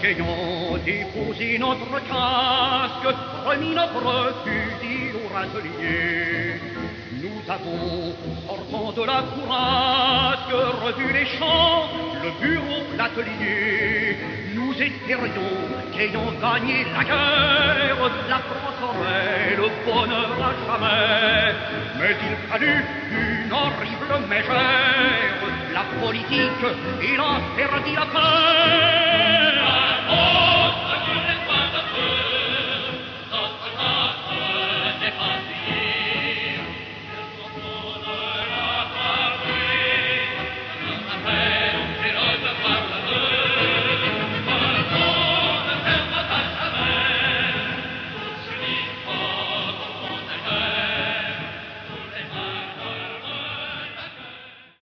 qu'ayant déposé notre casque, remis notre fusil au râtelier. Nous avons, sortant de la bourrasque, revu les champs, le bureau, l'atelier. Nous espérions qu'ayant gagné la guerre, la France aurait le bonheur à jamais. Mais il fallut une horrible mégère, la politique, il a perdu la paix.